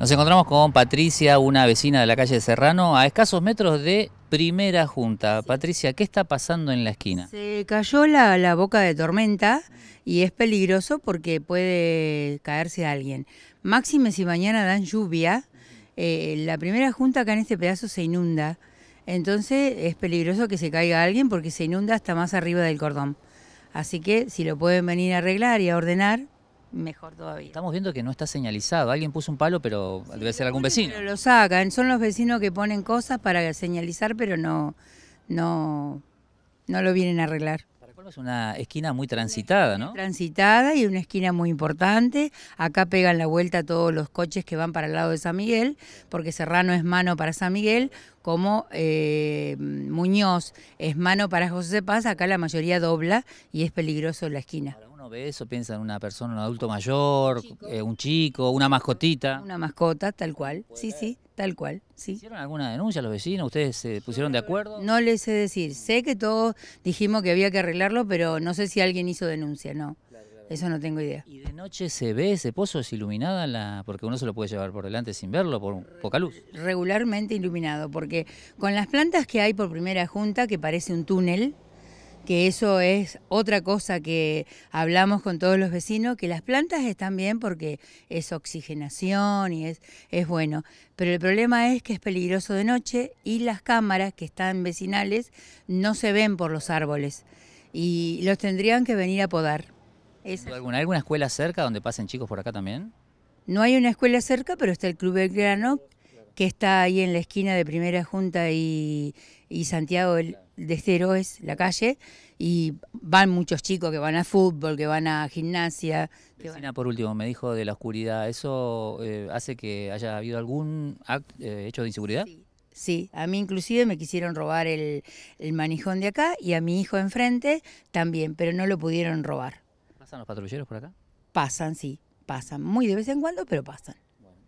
Nos encontramos con Patricia, una vecina de la calle Serrano, a escasos metros de Primera Junta. Patricia, ¿qué está pasando en la esquina? Se cayó la, la boca de tormenta y es peligroso porque puede caerse alguien. Máxime si mañana dan lluvia, eh, la primera junta acá en este pedazo se inunda. Entonces es peligroso que se caiga alguien porque se inunda hasta más arriba del cordón. Así que si lo pueden venir a arreglar y a ordenar, mejor todavía. Estamos viendo que no está señalizado. Alguien puso un palo, pero debe ser algún vecino. Pero lo sacan. Son los vecinos que ponen cosas para señalizar, pero no, no, no lo vienen a arreglar. Para es una esquina muy transitada, ¿no? Transitada y una esquina muy importante. Acá pegan la vuelta todos los coches que van para el lado de San Miguel, porque Serrano es mano para San Miguel, como eh, Muñoz es mano para José Paz. Acá la mayoría dobla y es peligroso la esquina ve eso, piensa en una persona, un adulto mayor, eh, un chico, una mascotita. Una mascota, tal cual, sí, sí, tal cual, sí. ¿Hicieron alguna denuncia los vecinos? ¿Ustedes se pusieron de acuerdo? No les sé decir, sé que todos dijimos que había que arreglarlo, pero no sé si alguien hizo denuncia, no. Eso no tengo idea. ¿Y de noche se ve ese pozo? ¿Es iluminada? La... Porque uno se lo puede llevar por delante sin verlo, por poca luz. Regularmente iluminado, porque con las plantas que hay por primera junta, que parece un túnel, que eso es otra cosa que hablamos con todos los vecinos, que las plantas están bien porque es oxigenación y es, es bueno, pero el problema es que es peligroso de noche y las cámaras que están vecinales no se ven por los árboles y los tendrían que venir a podar. ¿Alguna, ¿Alguna escuela cerca donde pasen chicos por acá también? No hay una escuela cerca, pero está el Club Belgrano, que está ahí en la esquina de Primera Junta y, y Santiago de Estero es la calle, y van muchos chicos que van a fútbol, que van a gimnasia. Cristina, por último, me dijo de la oscuridad, ¿eso eh, hace que haya habido algún eh, hecho de inseguridad? Sí. a mí inclusive me quisieron robar el, el manijón de acá y a mi hijo enfrente también, pero no lo pudieron robar. ¿Pasan los patrulleros por acá? Pasan, sí, pasan. Muy de vez en cuando, pero pasan.